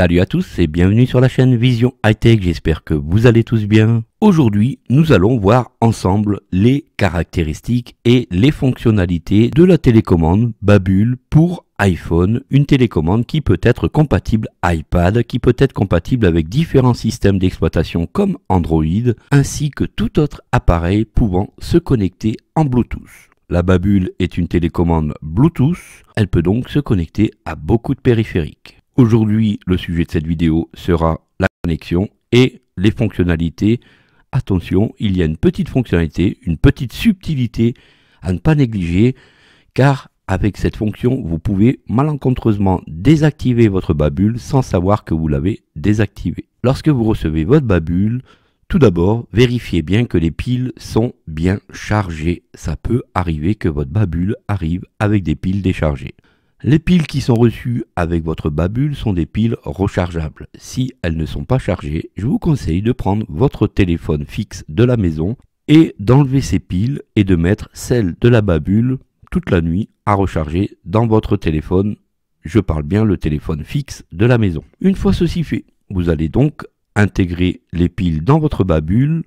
Salut à tous et bienvenue sur la chaîne Vision High Tech, j'espère que vous allez tous bien. Aujourd'hui, nous allons voir ensemble les caractéristiques et les fonctionnalités de la télécommande Babule pour iPhone, une télécommande qui peut être compatible iPad, qui peut être compatible avec différents systèmes d'exploitation comme Android, ainsi que tout autre appareil pouvant se connecter en Bluetooth. La Babule est une télécommande Bluetooth, elle peut donc se connecter à beaucoup de périphériques. Aujourd'hui, le sujet de cette vidéo sera la connexion et les fonctionnalités. Attention, il y a une petite fonctionnalité, une petite subtilité à ne pas négliger, car avec cette fonction, vous pouvez malencontreusement désactiver votre babule sans savoir que vous l'avez désactivé. Lorsque vous recevez votre babule, tout d'abord, vérifiez bien que les piles sont bien chargées. Ça peut arriver que votre babule arrive avec des piles déchargées. Les piles qui sont reçues avec votre babule sont des piles rechargeables. Si elles ne sont pas chargées, je vous conseille de prendre votre téléphone fixe de la maison et d'enlever ces piles et de mettre celles de la babule toute la nuit à recharger dans votre téléphone. Je parle bien le téléphone fixe de la maison. Une fois ceci fait, vous allez donc intégrer les piles dans votre babule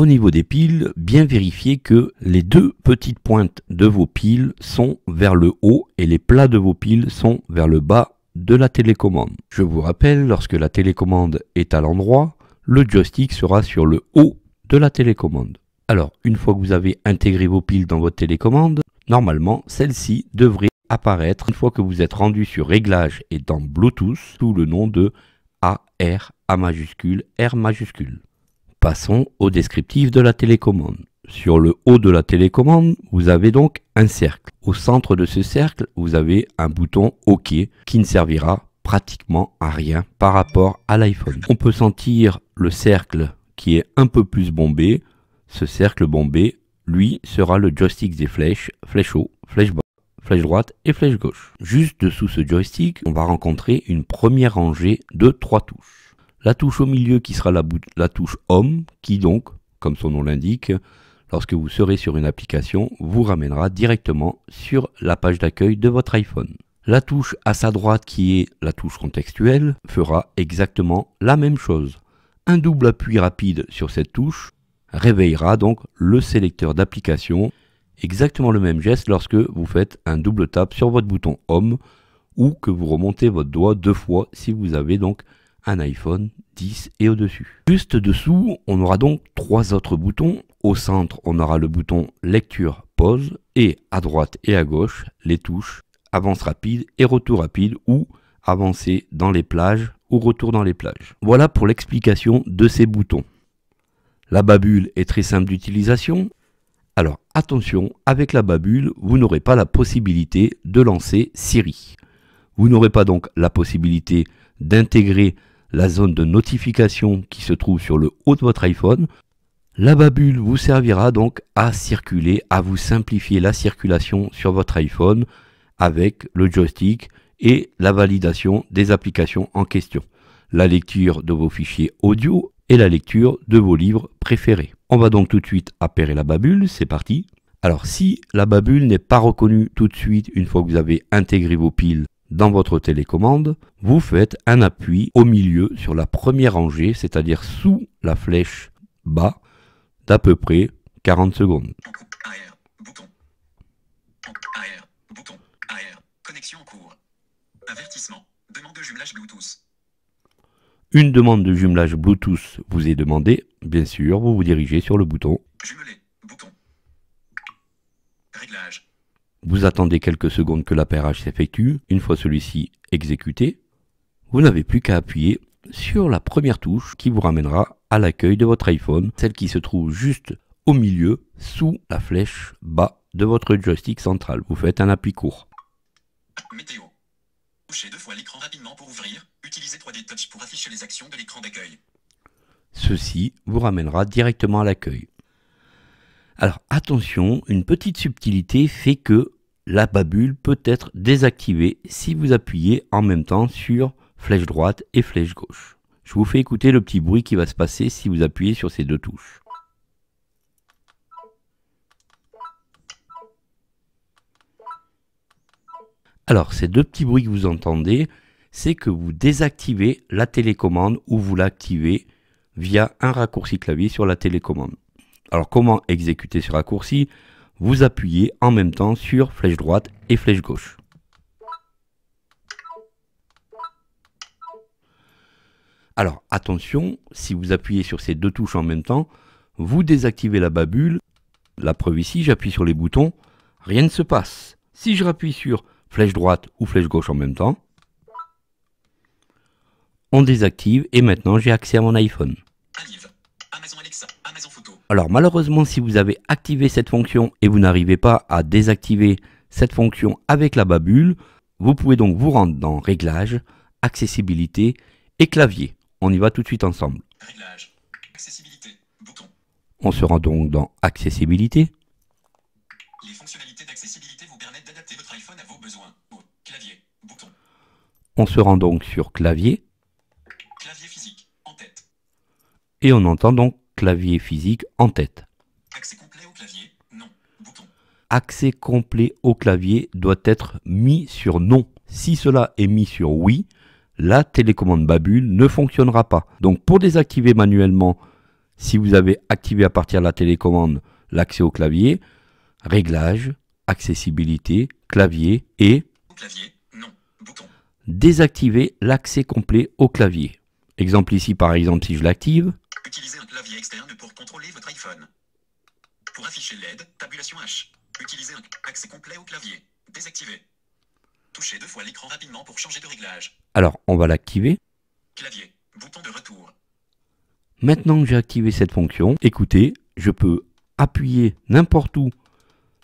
au niveau des piles, bien vérifier que les deux petites pointes de vos piles sont vers le haut et les plats de vos piles sont vers le bas de la télécommande. Je vous rappelle, lorsque la télécommande est à l'endroit, le joystick sera sur le haut de la télécommande. Alors, une fois que vous avez intégré vos piles dans votre télécommande, normalement, celle-ci devrait apparaître une fois que vous êtes rendu sur Réglages et dans Bluetooth sous le nom de AR A majuscule R majuscule. Passons au descriptif de la télécommande. Sur le haut de la télécommande, vous avez donc un cercle. Au centre de ce cercle, vous avez un bouton OK qui ne servira pratiquement à rien par rapport à l'iPhone. On peut sentir le cercle qui est un peu plus bombé. Ce cercle bombé, lui, sera le joystick des flèches, flèche haut, flèche bas, flèche droite et flèche gauche. Juste dessous ce joystick, on va rencontrer une première rangée de trois touches. La touche au milieu qui sera la, touche Home, qui donc, comme son nom l'indique, lorsque vous serez sur une application, vous ramènera directement sur la page d'accueil de votre iPhone. La touche à sa droite qui est la touche contextuelle fera exactement la même chose. Un double appui rapide sur cette touche réveillera donc le sélecteur d'application. Exactement le même geste lorsque vous faites un double tap sur votre bouton Home ou que vous remontez votre doigt deux fois si vous avez donc un iPhone 10 et au-dessus. Juste dessous, on aura donc trois autres boutons. Au centre, on aura le bouton lecture pause et à droite et à gauche, les touches avance rapide et retour rapide ou avancer dans les plages ou retour dans les plages. Voilà pour l'explication de ces boutons. La babule est très simple d'utilisation. Alors attention, avec la babule, vous n'aurez pas la possibilité de lancer Siri. Vous n'aurez pas donc la possibilité d'intégrer la zone de notification qui se trouve sur le haut de votre iPhone. La babule vous servira donc à circuler, à vous simplifier la circulation sur votre iPhone avec le joystick et la validation des applications en question. La lecture de vos fichiers audio et la lecture de vos livres préférés. On va donc tout de suite appairer la babule, c'est parti. Alors si la babule n'est pas reconnue tout de suite une fois que vous avez intégré vos piles dans votre télécommande, vous faites un appui au milieu sur la première rangée, c'est-à-dire sous la flèche bas, d'à peu près 40 secondes. Une demande de jumelage Bluetooth vous est demandée. Bien sûr, vous vous dirigez sur le bouton. bouton. Réglage. Vous attendez quelques secondes que l'appairage s'effectue. Une fois celui-ci exécuté, vous n'avez plus qu'à appuyer sur la première touche qui vous ramènera à l'accueil de votre iPhone, celle qui se trouve juste au milieu sous la flèche bas de votre joystick central. Vous faites un appui court. Météo. Touchez deux fois l'écran rapidement pour ouvrir. Utilisez 3D Touch pour afficher les actions de l'écran d'accueil. Ceci vous ramènera directement à l'accueil. Alors attention, une petite subtilité fait que la babule peut être désactivée si vous appuyez en même temps sur flèche droite et flèche gauche. Je vous fais écouter le petit bruit qui va se passer si vous appuyez sur ces deux touches. Alors ces deux petits bruits que vous entendez, c'est que vous désactivez la télécommande ou vous l'activez via un raccourci clavier sur la télécommande. Alors comment exécuter ce raccourci? Vous appuyez en même temps sur flèche droite et flèche gauche. Alors attention, si vous appuyez sur ces deux touches en même temps, vous désactivez la babule. La preuve ici, j'appuie sur les boutons, rien ne se passe. Si je rappuie sur flèche droite ou flèche gauche en même temps, on désactive et maintenant j'ai accès à mon iPhone. Alors malheureusement si vous avez activé cette fonction et vous n'arrivez pas à désactiver cette fonction avec la babule, vous pouvez donc vous rendre dans Réglages, Accessibilité et Clavier. On y va tout de suite ensemble. On se rend donc dans Accessibilité. Les fonctionnalités d'accessibilité vous permettent d'adapter votre iPhone à vos besoins. Clavier, bouton. On se rend donc sur Clavier. Clavier physique, en tête. Et on entend donc clavier physique en tête. Accès complet au clavier, non, bouton. Accès complet au clavier doit être mis sur non. Si cela est mis sur oui, la télécommande Babule ne fonctionnera pas. Donc pour désactiver manuellement, si vous avez activé à partir de la télécommande l'accès au clavier, réglage, accessibilité, clavier et clavier, non, bouton. désactiver l'accès complet au clavier. Exemple ici par exemple si je l'active, Utilisez un clavier externe pour contrôler votre iPhone. Pour afficher l'aide, tabulation H. Utilisez un accès complet au clavier. Désactiver. Touchez deux fois l'écran rapidement pour changer de réglage. Alors, on va l'activer. Clavier. Bouton de retour. Maintenant que j'ai activé cette fonction, écoutez, je peux appuyer n'importe où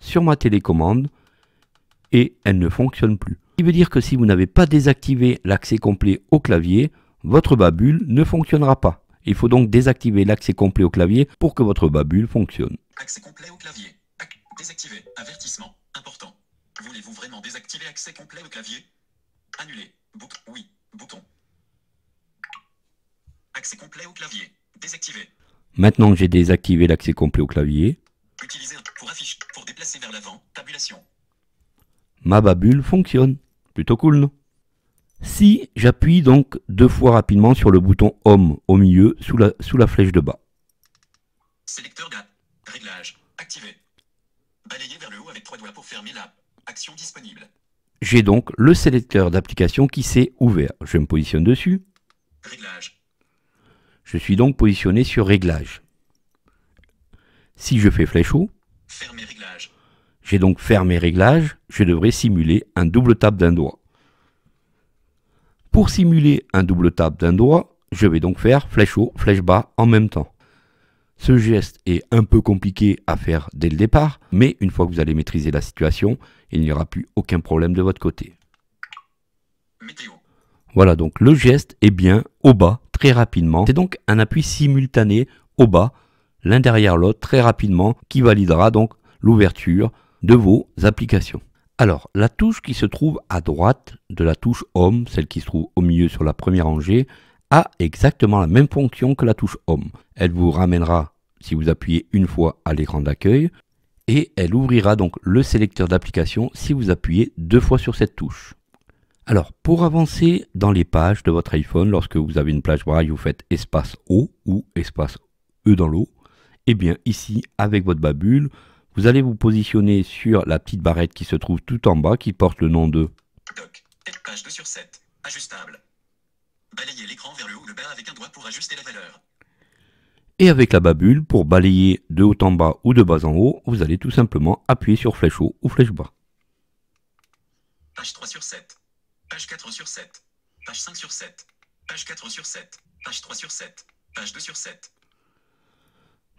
sur ma télécommande et elle ne fonctionne plus. Ce qui veut dire que si vous n'avez pas désactivé l'accès complet au clavier, votre babule ne fonctionnera pas. Il faut donc désactiver l'accès complet au clavier pour que votre babule fonctionne. Accès complet au clavier. Désactiver. Avertissement. Important. Voulez-vous vraiment désactiver accès complet au clavier? Annuler. Bouton. Oui. Bouton. Accès complet au clavier. Désactiver. Maintenant que j'ai désactivé l'accès complet au clavier. Utiliser pour afficher, pour déplacer vers l'avant. Tabulation. Ma babule fonctionne. Plutôt cool, non? Si j'appuie donc deux fois rapidement sur le bouton Home au milieu sous la, sous la flèche de bas. Sélecteur Réglage. Activé. Balayer vers le haut avec trois doigts pour fermer la Action disponible. J'ai donc le sélecteur d'application qui s'est ouvert. Je me positionne dessus. Réglage. Je suis donc positionné sur Réglage. Si je fais flèche haut, j'ai donc fermé Réglage, je devrais simuler un double tap d'un doigt. Pour simuler un double tap d'un doigt, je vais donc faire flèche haut, flèche bas en même temps. Ce geste est un peu compliqué à faire dès le départ, mais une fois que vous allez maîtriser la situation, il n'y aura plus aucun problème de votre côté. Voilà, donc le geste est bien au bas, très rapidement. C'est donc un appui simultané au bas, l'un derrière l'autre, très rapidement, qui validera donc l'ouverture de vos applications. Alors, la touche qui se trouve à droite de la touche Home, celle qui se trouve au milieu sur la première rangée, a exactement la même fonction que la touche Home. Elle vous ramènera, si vous appuyez une fois, à l'écran d'accueil, et elle ouvrira donc le sélecteur d'application si vous appuyez deux fois sur cette touche. Alors, pour avancer dans les pages de votre iPhone, lorsque vous avez une plage braille, vous faites espace O ou espace E dans l'eau, et eh bien ici, avec votre babule, vous allez vous positionner sur la petite barrette qui se trouve tout en bas, qui porte le nom de Doc, page 2 sur 7, ajustable. Balayez l'écran vers le haut ou le bas avec un doigt pour ajuster la valeur. Et avec la babule, pour balayer de haut en bas ou de bas en haut, vous allez tout simplement appuyer sur flèche haut ou flèche bas. Page 3 sur 7, page 4 sur 7, page 5 sur 7, page 4 sur 7, page 3 sur 7, page 2 sur 7,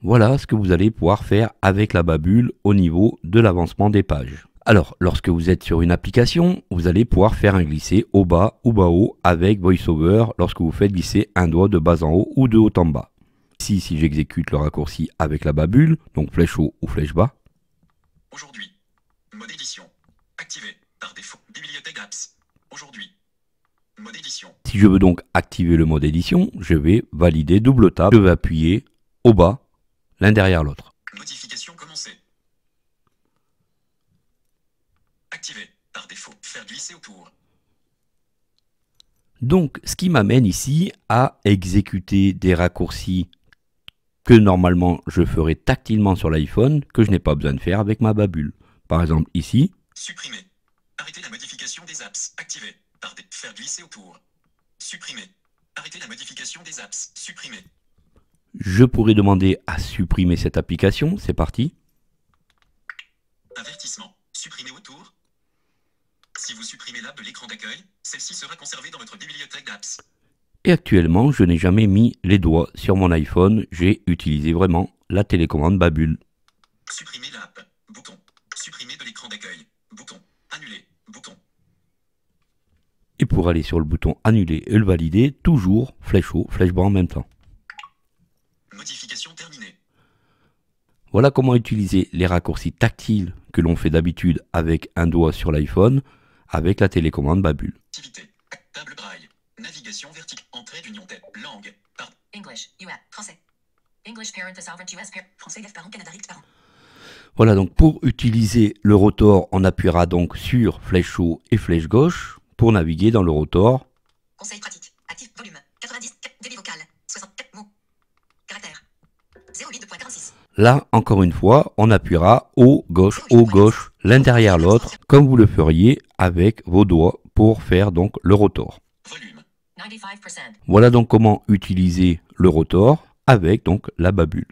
voilà ce que vous allez pouvoir faire avec la babule au niveau de l'avancement des pages. Alors, lorsque vous êtes sur une application, vous allez pouvoir faire un glisser au bas ou bas haut avec VoiceOver lorsque vous faites glisser un doigt de bas en haut ou de haut en bas. Ici, si j'exécute le raccourci avec la babule, donc flèche haut ou flèche bas. Aujourd'hui, mode édition, activé par défaut, bibliothèque apps. Aujourd'hui, mode édition. Si je veux donc activer le mode édition, je vais valider double tap, je vais appuyer au bas l'un derrière l'autre. Modification commencée. Activer. Par défaut, faire glisser autour. Donc, ce qui m'amène ici à exécuter des raccourcis que normalement je ferai tactilement sur l'iPhone, que je n'ai pas besoin de faire avec ma babule. Par exemple, ici. Supprimer. Arrêter la modification des apps. Activer. Faire glisser autour. Supprimer. Arrêter la modification des apps. Supprimer. Je pourrais demander à supprimer cette application. C'est parti. Avertissement. Supprimer autour. Si vous supprimez l'app de l'écran d'accueil, celle-ci sera conservée dans votre bibliothèque d'apps. Et actuellement, je n'ai jamais mis les doigts sur mon iPhone. J'ai utilisé vraiment la télécommande Babule. Supprimer l'app. Bouton. Supprimer de l'écran d'accueil. Bouton. Annuler. Bouton. Et pour aller sur le bouton annuler et le valider, toujours flèche haut, flèche bas en même temps. Modification terminée. Voilà comment utiliser les raccourcis tactiles que l'on fait d'habitude avec un doigt sur l'iPhone avec la télécommande Babule. Activité. Table braille. Navigation verticale. Entrée d'union tête. Langue. Par. English, US, français. English parent sovereign US parent. Français F parent Canada parent. Voilà donc pour utiliser le rotor, on appuiera donc sur flèche haut et flèche gauche pour naviguer dans le rotor. Conseil pratique. Actif volume. 90. Débit vocal. 64 mots. Caractère. 08.46. Là, encore une fois, on appuiera haut, gauche, haut, gauche, l'un derrière l'autre, comme vous le feriez avec vos doigts pour faire donc le rotor. Volume. 95%. Voilà donc comment utiliser le rotor avec donc la babule.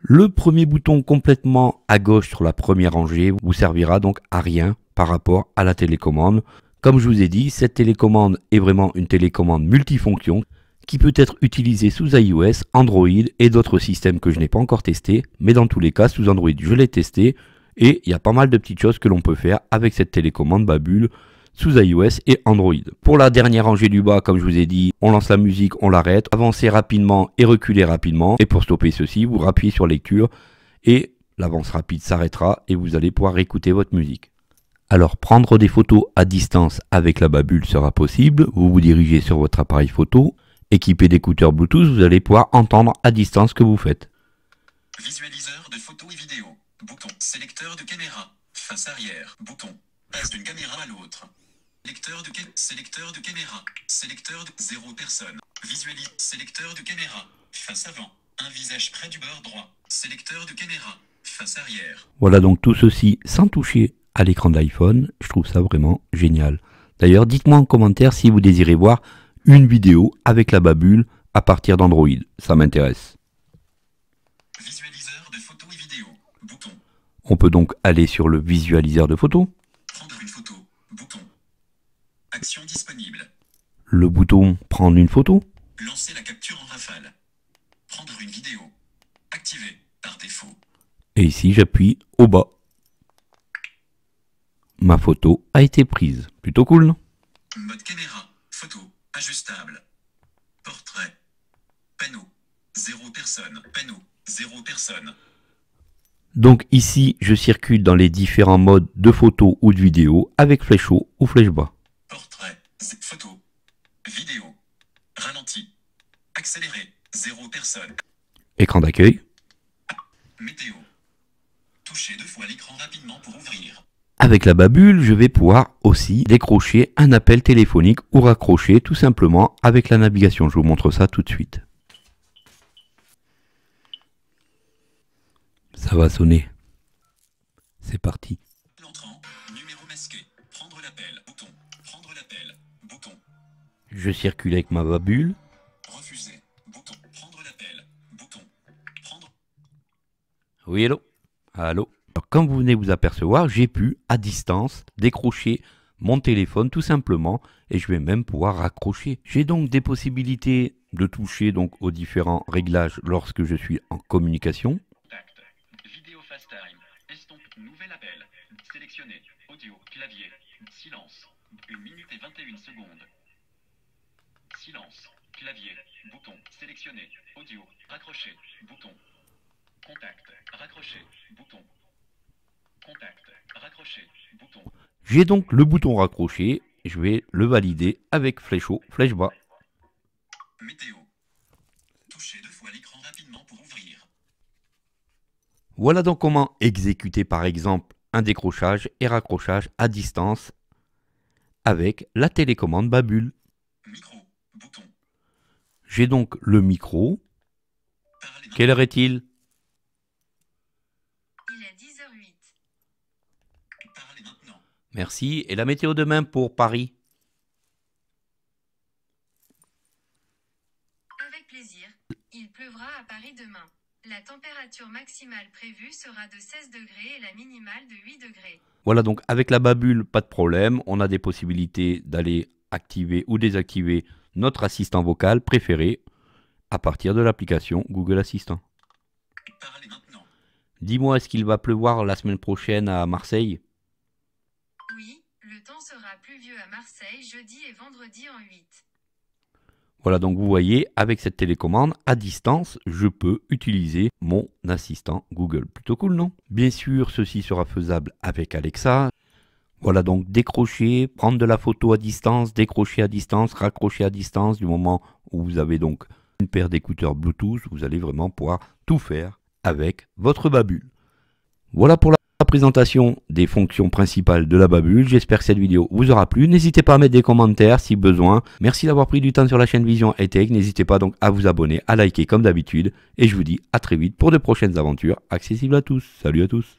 Le premier bouton complètement à gauche sur la première rangée vous servira donc à rien par rapport à la télécommande. Comme je vous ai dit, cette télécommande est vraiment une télécommande multifonction qui peut être utilisée sous iOS, Android et d'autres systèmes que je n'ai pas encore testés. Mais dans tous les cas, sous Android, je l'ai testé et il y a pas mal de petites choses que l'on peut faire avec cette télécommande Babule sous iOS et Android. Pour la dernière rangée du bas, comme je vous ai dit, on lance la musique, on l'arrête, avancez rapidement et reculez rapidement. Et pour stopper ceci, vous rappuyez sur lecture et l'avance rapide s'arrêtera et vous allez pouvoir écouter votre musique. Alors prendre des photos à distance avec la babule sera possible. Vous vous dirigez sur votre appareil photo. Équipé d'écouteurs Bluetooth, vous allez pouvoir entendre à distance ce que vous faites. Visualiseur de photos et vidéos. Bouton. Sélecteur de caméra. Face arrière. Bouton. Passe d'une caméra à l'autre. Lecteur de sélecteur de caméra. Sélecteur de zéro personne. Visualise. Sélecteur de caméra. Face avant. Un visage près du bord droit. Sélecteur de caméra. Face arrière. Voilà donc tout ceci sans toucher à l'écran de l'iPhone. Je trouve ça vraiment génial. D'ailleurs, dites-moi en commentaire si vous désirez voir une vidéo avec la babule à partir d'Android. Ça m'intéresse. Visualiseur de photos et vidéos. Bouton. On peut donc aller sur le visualiseur de photos. Prendre une photo. Bouton. Action disponible. Le bouton prendre une photo. Lancer la capture en rafale. Prendre une vidéo. Activé. Par défaut. Et ici, j'appuie au bas. Ma photo a été prise. Plutôt cool, non? Mode caméra. Ajustable. Portrait. Panneau. Zéro personne. Panneau. Zéro personne. Donc ici, je circule dans les différents modes de photo ou de vidéo avec flèche haut ou flèche bas. Portrait. Photo. Vidéo. Ralenti. Accéléré. Zéro personne. Écran d'accueil. Météo. Touchez deux fois l'écran rapidement pour ouvrir. Avec la babule, je vais pouvoir aussi décrocher un appel téléphonique ou raccrocher tout simplement avec la navigation. Je vous montre ça tout de suite. Ça va sonner. C'est parti. L'entrant. Numéro masqué. Prendre l'appel. Bouton. Prendre l'appel. Bouton. Je circule avec ma babule. Refuser. Bouton. Prendre l'appel. Bouton. Prendre. Oui, hello. Allô? Alors, comme vous venez vous apercevoir, j'ai pu, à distance, décrocher mon téléphone tout simplement et je vais même pouvoir raccrocher. J'ai donc des possibilités de toucher donc aux différents réglages lorsque je suis en communication. Vidéo FaceTime. Estompe. Nouvel appel. Sélectionné. Audio. Clavier. Silence. 1 minute et 21 secondes. Silence. Clavier. Bouton. Sélectionné. Audio. Raccroché. Bouton. Contact. Raccroché. Bouton. J'ai donc le bouton raccroché. Je vais le valider avec flèche haut, flèche bas. Météo. Touchez deux fois l'écran rapidement pour ouvrir. Voilà donc comment exécuter par exemple un décrochage et raccrochage à distance avec la télécommande Babule. Micro. Bouton. J'ai donc le micro. Quelle heure est-il Il est 10h08. Parler maintenant. Merci. Et la météo demain pour Paris Avec plaisir. Il pleuvra à Paris demain. La température maximale prévue sera de 16 degrés et la minimale de 8 degrés. Voilà donc avec la Babule, pas de problème. On a des possibilités d'aller activer ou désactiver notre assistant vocal préféré à partir de l'application Google Assistant. Dis-moi, est-ce qu'il va pleuvoir la semaine prochaine à Marseille? Temps sera pluvieux à Marseille jeudi et vendredi en 8. Voilà, donc vous voyez, avec cette télécommande, à distance, je peux utiliser mon assistant Google. Plutôt cool, non? Bien sûr, ceci sera faisable avec Alexa. Voilà, donc décrocher, prendre de la photo à distance, décrocher à distance, raccrocher à distance. Du moment où vous avez donc une paire d'écouteurs Bluetooth, vous allez vraiment pouvoir tout faire avec votre babule. Voilà pour la présentation des fonctions principales de la babule. J'espère que cette vidéo vous aura plu. N'hésitez pas à mettre des commentaires si besoin. Merci d'avoir pris du temps sur la chaîne Vision et Tech. N'hésitez pas donc à vous abonner, à liker comme d'habitude. Et je vous dis à très vite pour de prochaines aventures accessibles à tous. Salut à tous.